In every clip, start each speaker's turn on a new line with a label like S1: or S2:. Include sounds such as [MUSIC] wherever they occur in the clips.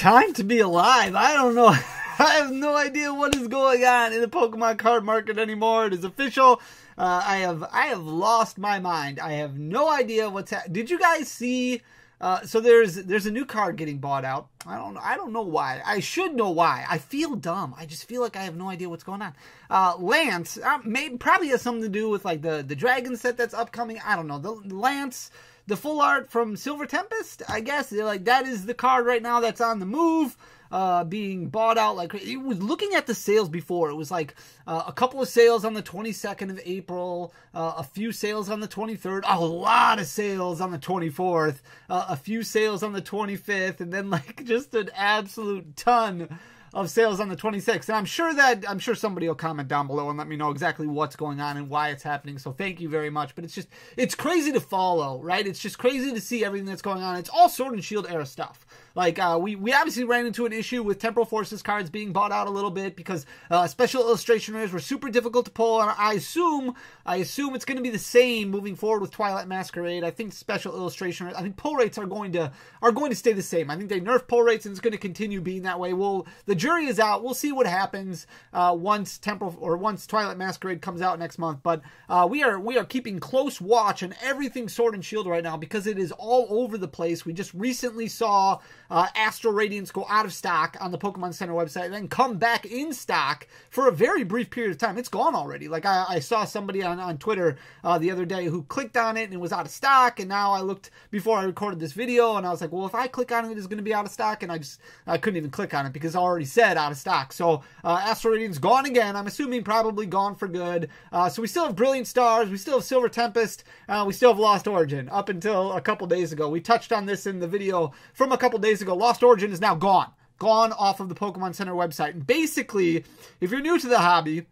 S1: time to be alive. I don't know. [LAUGHS] I have no idea what is going on in the Pokemon card market anymore. It is official. Uh, I have I have lost my mind. I have no idea what's happening. Did you guys see? Uh, so there's there's a new card getting bought out. I don't I don't know why. I should know why. I feel dumb. I just feel like I have no idea what's going on. Uh, Lance, uh, maybe probably has something to do with like the the dragon set that's upcoming. I don't know. The Lance the full art from Silver Tempest, I guess. Like that is the card right now that's on the move. Uh, being bought out like it was looking at the sales before it was like uh, a couple of sales on the 22nd of april uh, a few sales on the 23rd a lot of sales on the 24th uh, a few sales on the 25th and then like [LAUGHS] just an absolute ton of sales on the 26th. And I'm sure that I'm sure somebody will comment down below and let me know exactly what's going on and why it's happening. So thank you very much. But it's just it's crazy to follow, right? It's just crazy to see everything that's going on. It's all Sword and Shield era stuff. Like uh, we we obviously ran into an issue with Temporal Forces cards being bought out a little bit because uh, special illustration rares were super difficult to pull. And I assume I assume it's going to be the same moving forward with Twilight Masquerade. I think special illustration, I think pull rates are going to are going to stay the same. I think they nerf pull rates and it's going to continue being that way. Well, the jury is out. We'll see what happens uh, once Temporal or once Twilight Masquerade comes out next month. But uh, we are we are keeping close watch on everything Sword and Shield right now because it is all over the place. We just recently saw uh, Astral Radiance go out of stock on the Pokemon Center website, and then come back in stock for a very brief period of time. It's gone already. Like I, I saw somebody on, on Twitter uh, the other day who clicked on it and it was out of stock, and now I looked before I recorded this video, and I was like, well, if I click on it, it's going to be out of stock, and I just I couldn't even click on it because I already said out of stock. So uh, Radiance gone again. I'm assuming probably gone for good. Uh, so we still have Brilliant Stars, we still have Silver Tempest, uh, we still have Lost Origin up until a couple days ago. We touched on this in the video from a couple days days ago, Lost Origin is now gone. Gone off of the Pokemon Center website. And basically, if you're new to the hobby,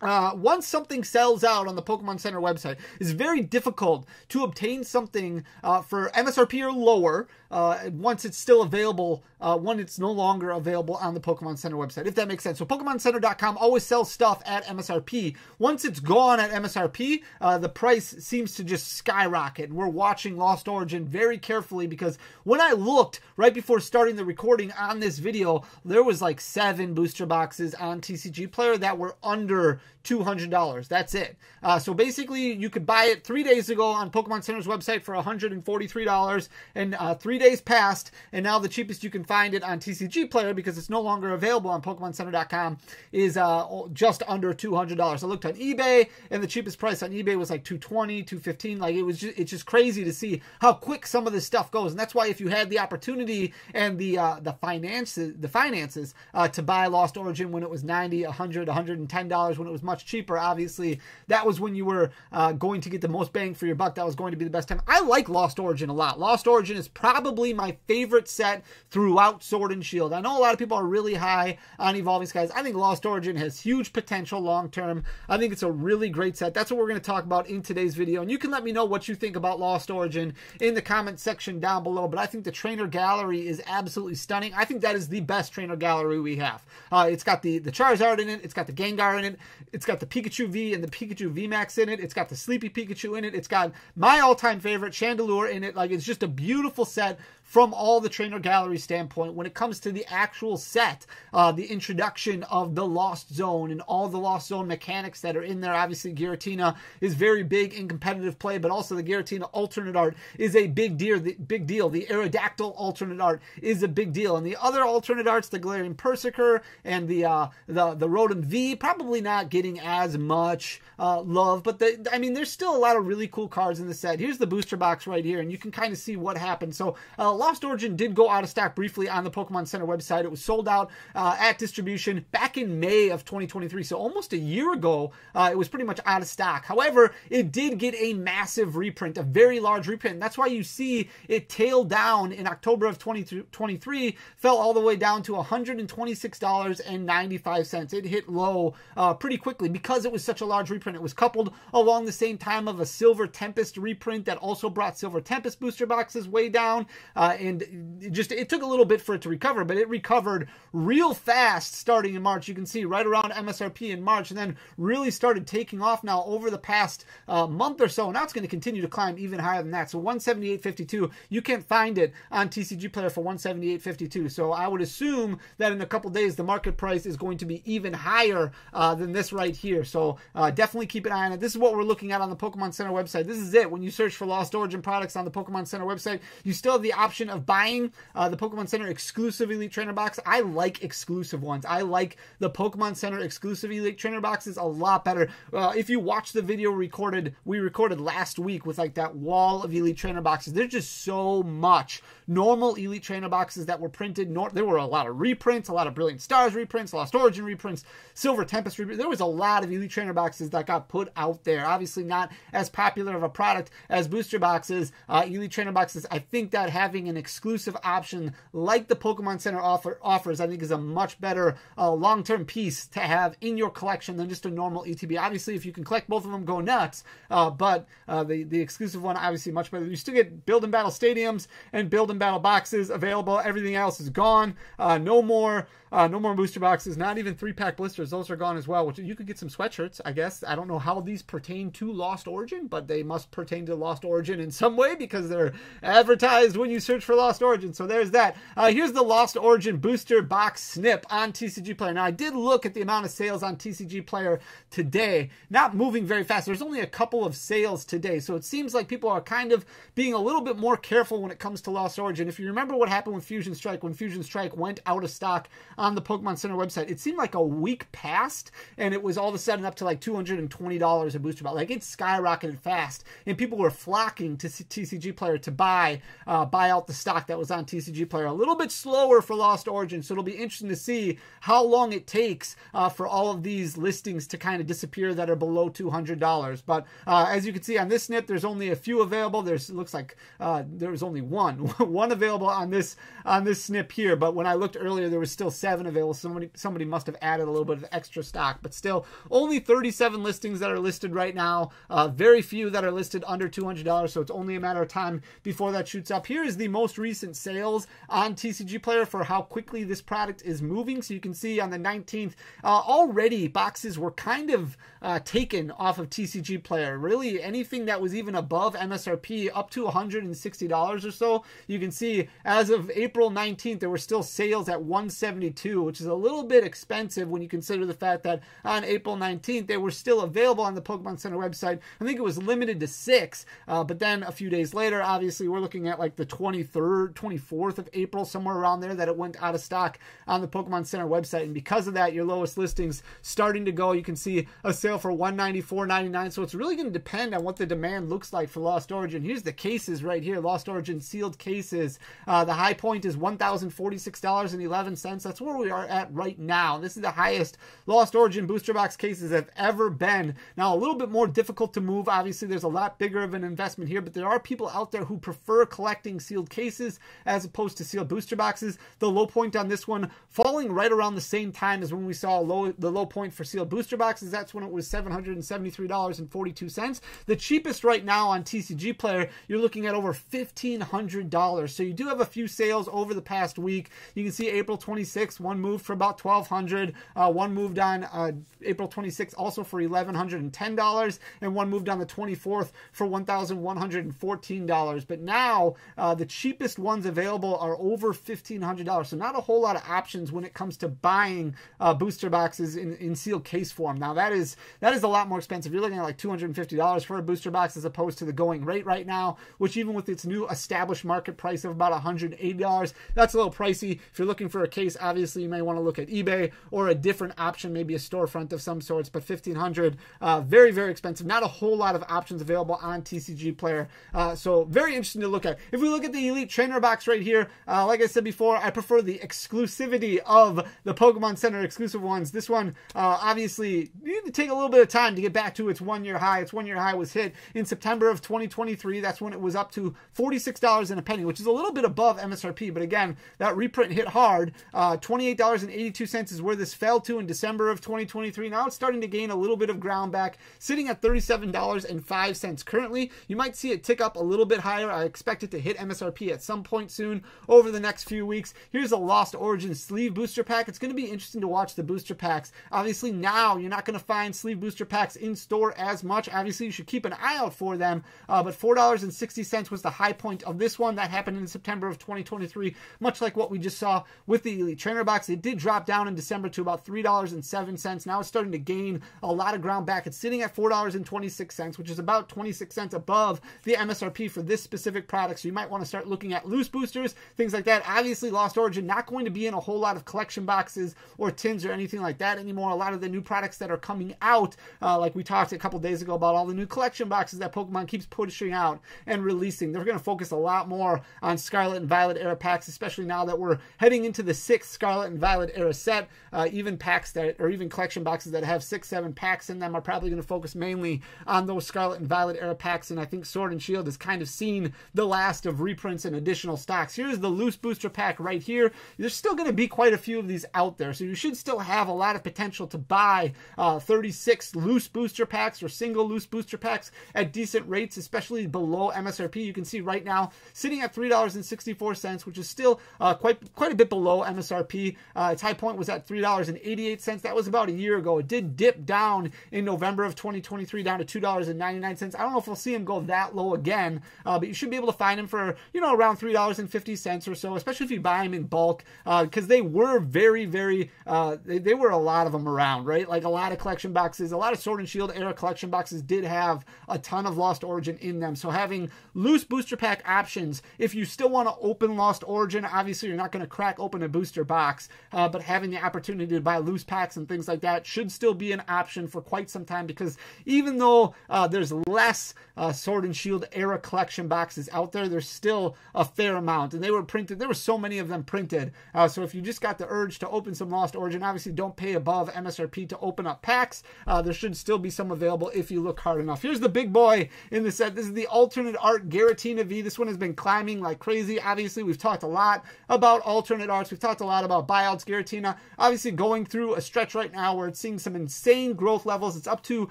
S1: uh, once something sells out on the Pokemon Center website, it's very difficult to obtain something uh, for MSRP or lower uh, once it's still available, uh, when it's no longer available on the Pokemon Center website, if that makes sense. So PokemonCenter.com always sells stuff at MSRP. Once it's gone at MSRP, uh, the price seems to just skyrocket. We're watching Lost Origin very carefully because when I looked right before starting the recording on this video, there was like seven booster boxes on TCG Player that were under $200. That's it. Uh, so basically, you could buy it three days ago on Pokemon Center's website for $143, and uh, three days passed, and now the cheapest you can find it on TCG Player because it's no longer available on PokemonCenter.com is uh, just under $200. I looked on eBay, and the cheapest price on eBay was like 220 215 Like it was, just, it's just crazy to see how quick some of this stuff goes, and that's why if you had the opportunity and the uh, the finances, the finances uh, to buy Lost Origin when it was 90 100 $110 when it was much cheaper, obviously that was when you were uh, going to get the most bang for your buck. That was going to be the best time. I like Lost Origin a lot. Lost Origin is probably probably my favorite set throughout Sword and Shield. I know a lot of people are really high on Evolving Skies. I think Lost Origin has huge potential long term. I think it's a really great set. That's what we're going to talk about in today's video. And you can let me know what you think about Lost Origin in the comment section down below. But I think the trainer gallery is absolutely stunning. I think that is the best trainer gallery we have. Uh, it's got the, the Charizard in it, it's got the Gengar in it, it's got the Pikachu V and the Pikachu VMAX in it, it's got the Sleepy Pikachu in it, it's got my all time favorite Chandelure in it. Like, it's just a beautiful set that from all the trainer gallery standpoint when it comes to the actual set, uh, the introduction of the Lost Zone and all the Lost Zone mechanics that are in there. Obviously, Giratina is very big in competitive play, but also the Giratina alternate art is a big deal. The big deal. The Aerodactyl alternate art is a big deal, and the other alternate arts, the Galarian Perrserker and the uh, the the Rotom V, probably not getting as much uh, love, but the, I mean, there's still a lot of really cool cards in the set. Here's the booster box right here, and you can kind of see what happened. So. Uh, Lost Origin did go out of stock briefly on the Pokemon Center website. It was sold out uh, at distribution back in May of 2023, so almost a year ago. Uh, it was pretty much out of stock. However, it did get a massive reprint, a very large reprint. That's why you see it tailed down in October of 2023, fell all the way down to $126.95. It hit low uh, pretty quickly because it was such a large reprint. It was coupled along the same time of a Silver Tempest reprint that also brought Silver Tempest booster boxes way down. uh, and it just it took a little bit for it to recover, but it recovered real fast starting in March. You can see right around MSRP in March, and then really started taking off now over the past uh, month or so. Now it's going to continue to climb even higher than that. So 178.52, you can't find it on TCG Player for 178.52. So I would assume that in a couple days the market price is going to be even higher uh, than this right here. So uh, definitely keep an eye on it. This is what we're looking at on the Pokemon Center website. This is it. When you search for Lost Origin products on the Pokemon Center website, you still have the option of buying uh, the Pokemon Center exclusive Elite Trainer box. I like exclusive ones. I like the Pokemon Center exclusive Elite Trainer boxes a lot better. Uh, if you watch the video recorded, we recorded last week with like that wall of Elite Trainer boxes. There's just so much normal Elite Trainer boxes that were printed. Nor- there were a lot of reprints, a lot of Brilliant Stars reprints, Lost Origin reprints, Silver Tempest reprints. There was a lot of Elite Trainer boxes that got put out there. Obviously, not as popular of a product as booster boxes, uh, Elite Trainer boxes. I think that having an exclusive option like the Pokemon Center offer offers, I think, is a much better uh, long term piece to have in your collection than just a normal ETB. Obviously, if you can collect both of them, go nuts. Uh, but uh, the the exclusive one, obviously, much better. You still get build and battle stadiums and build and battle boxes available. Everything else is gone. Uh, no more. Uh, no more booster boxes, not even three pack blisters. Those are gone as well. Which you could get some sweatshirts, I guess. I don't know how these pertain to Lost Origin, but they must pertain to Lost Origin in some way because they're advertised when you search for Lost Origin. So there's that. Uh, here's the Lost Origin booster box snip on TCG Player. Now I did look at the amount of sales on TCG Player today. Not moving very fast. There's only a couple of sales today, so it seems like people are kind of being a little bit more careful when it comes to Lost Origin. If you remember what happened with Fusion Strike, when Fusion Strike went out of stock on the Pokemon Center website, it seemed like a week passed and it was all of a sudden up to like $220 a booster box. Like it skyrocketed fast and people were flocking to TCG Player to buy uh, buy out the stock that was on TCG Player. A little bit slower for Lost Origin, so it'll be interesting to see how long it takes uh, for all of these listings to kind of disappear that are below $200. But uh, as you can see on this snip, there's only a few available. There's looks like uh, there's only one [LAUGHS] one available on this on this snip here. But when I looked earlier, there was still seven available. Somebody somebody must have added a little bit of extra stock, but still only 37 listings that are listed right now. Uh, very few that are listed under $200. So it's only a matter of time before that shoots up. Here is the most recent sales on TCG Player for how quickly this product is moving. So you can see on the 19th, uh, already boxes were kind of uh, taken off of TCG Player. Really, anything that was even above MSRP up to $160 or so. You can see as of April 19th, there were still sales at 172, which is a little bit expensive when you consider the fact that on April 19th, they were still available on the Pokemon Center website. I think it was limited to six, uh, but then a few days later, obviously, we're looking at like the 23rd, 24th of April, somewhere around there, that it went out of stock on the Pokemon Center website. And because of that, your lowest listings starting to go. You can see a sale for 194.99. So it's really going to depend on what the demand looks like for Lost Origin. Here's the cases right here Lost Origin sealed cases. Uh, the high point is $1,046.11. That's where we are at right now. This is the highest Lost Origin booster box cases have ever been. Now, a little bit more difficult to move. Obviously, there's a lot bigger of an investment here, but there are people out there who prefer collecting sealed cases as opposed to sealed booster boxes. The low point on this one falling right around the same time as when we saw low, the low point for sealed booster boxes. That's when it was $773.42. The cheapest right now on TCG Player, you're looking at over $1,500. So you do have a few sales over the past week. You can see April 26th, one moved for about 1200 uh, One moved on uh, April 26th also for $1,110, and one moved on the 24th for $1,114. But now uh, the cheapest ones available are over $1,500. So not a whole lot of options when it comes to buying uh, booster boxes in, in sealed case form. Now that is that is a lot more expensive. You're looking at like $250 for a booster box as opposed to the going rate right now, which even with its new established market price of about $180, that's a little pricey. If you're looking for a case, obviously you may want to look at eBay or a different option, maybe a storefront of some sorts. But 1500, uh, very very expensive. Not a whole lot of options available on TCG Player. Uh, so very interesting to look at. If we look at the Elite Trainer box right here, uh, like I said before, I prefer the exclusivity of the Pokemon Center exclusive ones. This one, uh, obviously, to take a little bit of time to get back to its one year high. Its one year high was hit in September of 2023. That's when it was up to $46 and a penny, which is a little bit above MSRP. But again, that reprint hit hard. Uh, $28.82 is where this fell to in December of 2023. Now it's starting to gain a little bit of ground back, sitting at $37.05 currently. You might see it tick up a little bit higher. I expect it to hit MSRP at some point soon over the next few weeks. Here's a Lost Origin sleeve booster pack. It's going to be interesting to watch the booster packs. Obviously, now you're not going to find sleeve booster packs in store as much. Obviously, you should keep an eye out for them. Uh, but $4.60 was the high point of this one. That happened in September of 2023, much like what we just saw with the Elite Trainer box. It did drop down in December to about $3.07. Now it's starting to gain a lot of ground back. It's sitting at $4.26, which is about 26 cents above the MSRP for this specific product. So you might want to start looking at loose boosters, things like that. Obviously, Lost Origin not going to be in a whole lot of collection boxes or tins or anything like that anymore. A lot of the new products that are coming out, uh, like we talked a couple days ago about all the new collection boxes that Pokemon keeps pushing out and releasing. They're going to focus a lot more on Scarlet and Violet era packs, especially now that we're heading into the sixth Scarlet and Violet era set. Uh, even packs that, or even collection boxes that have six, seven packs in them, are probably going to focus mainly on those Scarlet and Violet era packs. And I think Sword and Shield has kind of seen the last of reprints and additional stocks. Here's the loose booster pack right here. There's still going to be quite a few of these out there, so you should still have a lot of potential to buy uh, 36 loose booster packs or single loose booster packs at decent rates, especially below MSRP. You can see right now sitting at three dollars and sixty four cents, which is still uh, quite quite a bit below MSRP. Uh, its high point was at three dollars and eighty eight cents. That was about a year ago. It did dip down in November of 2023 down to two dollars and ninety nine cents. I don't know if we'll see him go that low again, uh, but you should be able to find him for you know around three dollars and fifty cents or so, especially if you buy them in bulk, because uh, they were very very uh, they, they were a lot of them around, right? Like a lot of collection boxes, a lot of Sword and Shield era collection boxes did have a ton of Lost Origin in them. So having loose booster pack options, if you still want to open Lost Origin, obviously you're not going to crack open a booster box, uh, but having the opportunity to buy loose packs and things like that should still be an option for quite some time because even though uh, there's less uh, Sword and Shield era collection boxes out there, there's still a fair amount, and they were printed. There were so many of them printed. Uh, so if you just got the urge to open some Lost Origin, obviously don't pay above MSRP to open up packs. Uh, there should still be some available if you look hard enough. Here's the big boy in the set. This is the alternate art Giratina V. This one has been climbing like crazy. Obviously, we've talked a lot about alternate arts. We've talked a lot about buyouts Giratina, Obviously, going through a stretch right now where it's seeing some insane growth levels. It's up to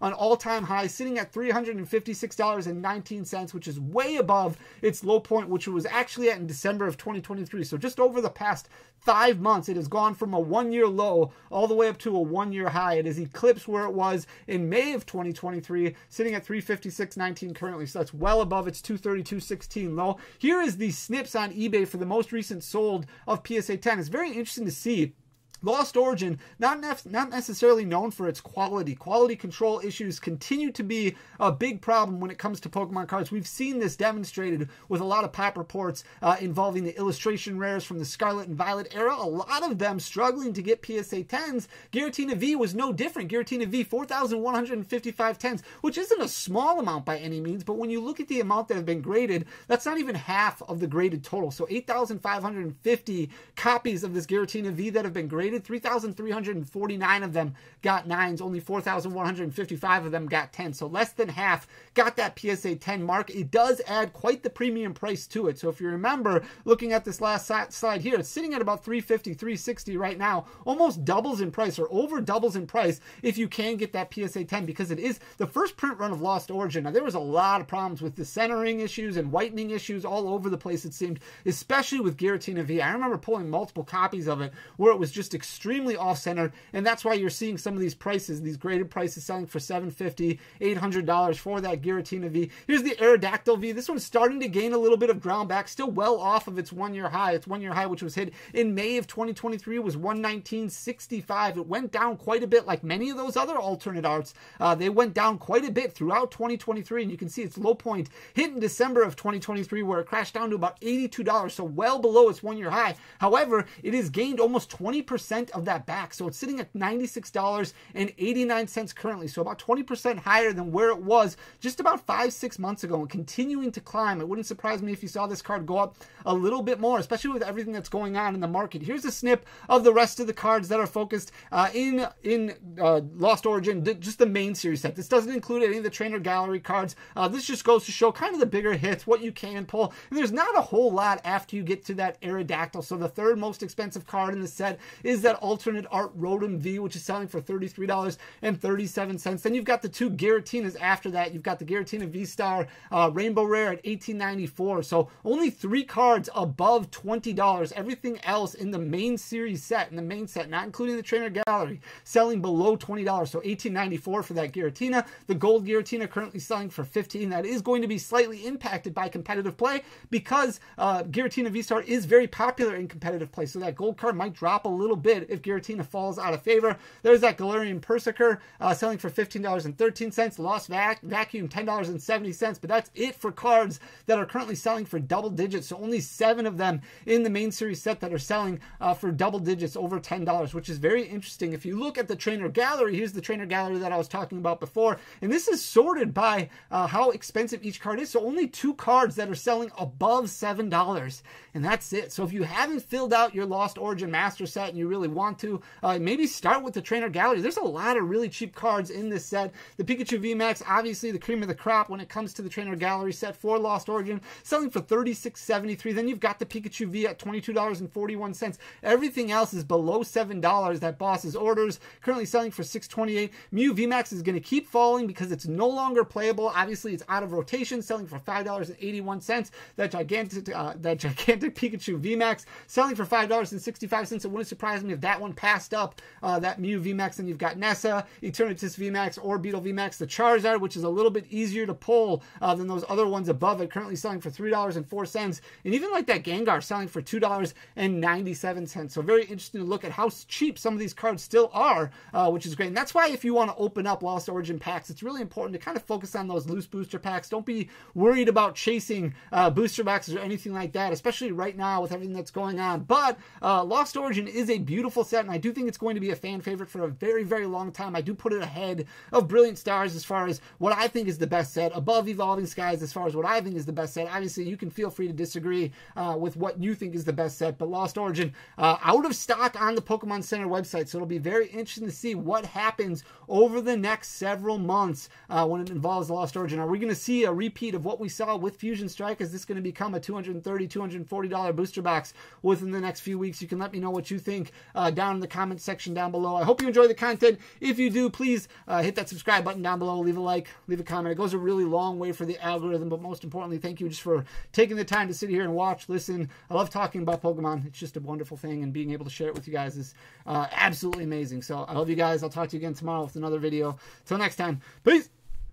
S1: an all-time high, sitting at $356.19, which is way above its low point, which was actually at in December of 2023. So just over the past five months, it has gone from a one-year low all the way up to a one-year high. It has eclipsed where it was in May of 2023, sitting at 356.19 currently. So that's well above its 232.16 low. Here is the snips on eBay for the most recent sold of PSA 10. It's very interesting to see Lost Origin, not nef- not necessarily known for its quality. Quality control issues continue to be a big problem when it comes to Pokemon cards. We've seen this demonstrated with a lot of pop reports uh, involving the illustration rares from the Scarlet and Violet era. A lot of them struggling to get PSA 10s. Giratina V was no different. Giratina V, 4,155 10s, which isn't a small amount by any means, but when you look at the amount that have been graded, that's not even half of the graded total. So 8,550 copies of this Giratina V that have been graded 3,349 of them got nines. Only 4,155 of them got 10. So less than half got that PSA 10 mark. It does add quite the premium price to it. So if you remember looking at this last slide here, it's sitting at about 350, 360 right now. Almost doubles in price or over doubles in price if you can get that PSA 10 because it is the first print run of Lost Origin. Now there was a lot of problems with the centering issues and whitening issues all over the place it seemed, especially with Giratina V. I remember pulling multiple copies of it where it was just extremely off-centered, and that's why you're seeing some of these prices, these graded prices selling for $750, $800 for that Giratina V. Here's the Aerodactyl V. This one's starting to gain a little bit of ground back, still well off of its one-year high. Its one-year high, which was hit in May of 2023, was 119.65. It went down quite a bit, like many of those other alternate arts. Uh, they went down quite a bit throughout 2023, and you can see its low point hit in December of 2023, where it crashed down to about $82, so well below its one-year high. However, it has gained almost 20% 20% of that back. So it's sitting at $96.89 currently. So about 20% higher than where it was just about five, six months ago and continuing to climb. It wouldn't surprise me if you saw this card go up a little bit more, especially with everything that's going on in the market. Here's a snip of the rest of the cards that are focused uh, in, in uh, Lost Origin, just the main series set. This doesn't include any of the trainer gallery cards. Uh, this just goes to show kind of the bigger hits, what you can pull. And there's not a whole lot after you get to that Aerodactyl. So the third most expensive card in the set is that alternate art Rotom V, which is selling for $33.37. Then you've got the two Giratinas after that. You've got the Giratina V Star uh, Rainbow Rare at $18.94. So only three cards above $20. Everything else in the main series set, in the main set, not including the trainer gallery, selling below $20. So $18.94 for that Giratina. The gold Giratina currently selling for 15 That is going to be slightly impacted by competitive play because uh, Giratina V-Star is very popular in competitive play. So that gold card might drop a little bit if Giratina falls out of favor. There's that Galarian Perrserker uh, selling for $15.13. Lost Vac- Vacuum, $10.70. But that's it for cards that are currently selling for double digits. So only seven of them in the main series set that are selling uh, for double digits over $10, which is very interesting. If you look at the trainer gallery, here's the trainer gallery that I was talking about before. And this is sorted by uh, how expensive each card is. So only two cards that are selling above $7. And that's it. So if you haven't filled out your Lost Origin Master set and you really want to, uh, maybe start with the Trainer Gallery. There's a lot of really cheap cards in this set. The Pikachu VMAX, obviously the cream of the crop when it comes to the Trainer Gallery set for Lost Origin, selling for $36.73. Then you've got the Pikachu V at $22.41. Everything else is below $7 that Boss's orders, currently selling for $6.28. Mew VMAX is going to keep falling because it's no longer playable. Obviously, it's out of rotation, selling for $5.81. That gigantic, uh, that gigantic [LAUGHS] Pikachu VMAX selling for $5.65. It wouldn't surprise me if that one passed up uh, that Mew VMAX. Then you've got Nessa, Eternatus VMAX, or Beetle VMAX, the Charizard, which is a little bit easier to pull uh, than those other ones above it, currently selling for $3.04. And even like that Gengar selling for $2.97. So very interesting to look at how cheap some of these cards still are, uh, which is great. And that's why if you want to open up Lost Origin packs, it's really important to kind of focus on those loose booster packs. Don't be worried about chasing uh, booster boxes or anything like that, especially right now with everything that's going on. But uh, Lost Origin is a beautiful set, and I do think it's going to be a fan favorite for a very, very long time. I do put it ahead of Brilliant Stars as far as what I think is the best set, above Evolving Skies as far as what I think is the best set. Obviously, you can feel free to disagree uh, with what you think is the best set, but Lost Origin uh, out of stock on the Pokemon Center website, so it'll be very interesting to see what happens over the next several months uh, when it involves Lost Origin. Are we going to see a repeat of what we saw with Fusion Strike? Is this going to become a $230, $240 booster box within the next few weeks? You can let me know what you think uh, down in the comment section down below. I hope you enjoy the content. If you do, please uh, hit that subscribe button down below, leave a like, leave a comment. It goes a really long way for the algorithm, but most importantly, thank you just for taking the time to sit here and watch, listen. I love talking about Pokemon. It's just a wonderful thing, and being able to share it with you guys is uh, absolutely amazing. So I love you guys. I'll talk to you again tomorrow with another video. Till next time, peace.